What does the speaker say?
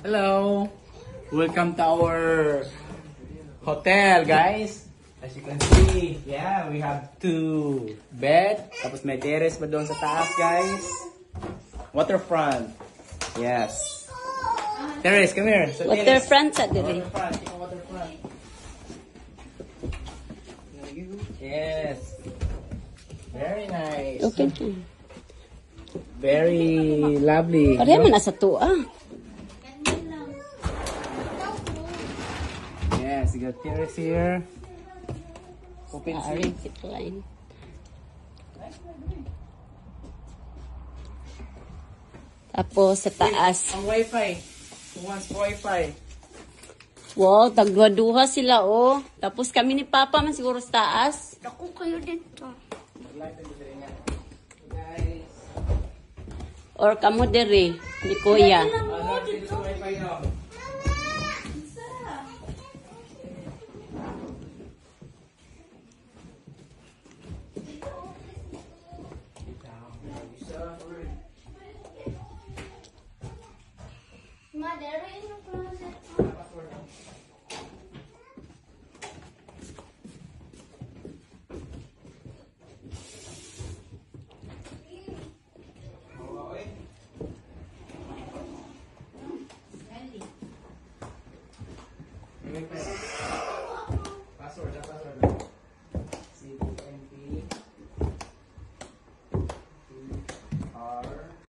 Hello! Welcome to our hotel, guys. As you can see, yeah, we have two bed. Tapos may terrace pa doon sa taas, guys. Waterfront. Yes. Terrace, come here. Terrace. Waterfront sa diri. Waterfront. Waterfront. Yes. Very nice. Okay. Very lovely. Pareha man na sa tuwa. Yes, you got terrace here. Open sea. zipline. Tapos sa taas. Ang wifi. Who wants wifi? Wow, tagwa-duha sila oh. Tapos kami ni Papa man siguro sa taas. Ako kayo dito. Guys. Or kamo diri ni Kuya. Ano dito Mother, in yung closet. Password, password.